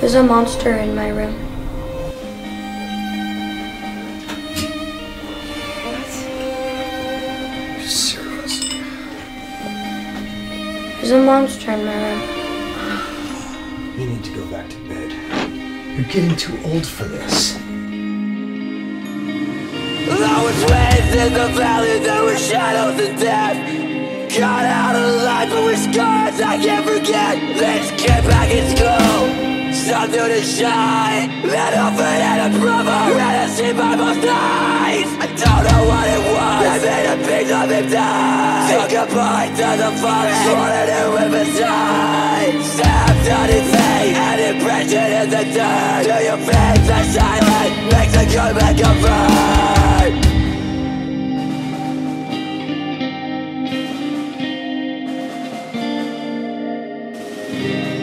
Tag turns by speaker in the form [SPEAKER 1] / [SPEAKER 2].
[SPEAKER 1] There's a monster in my room.
[SPEAKER 2] Are you serious?
[SPEAKER 1] There's a monster in my room.
[SPEAKER 2] You need to go back to bed. You're getting too old for this.
[SPEAKER 3] I was raised in the valley, there were shadows and death Got out of life, but with scars I can't forget Let's get back in school Something to shine. Let off it and brother And I see by most eyes. I don't know what it was. I made a piece of him die. Took a bite to the forest Swallowed it with a sigh. Stabbed on his face An impression in the dirt. To your face the silence Makes a good man convert We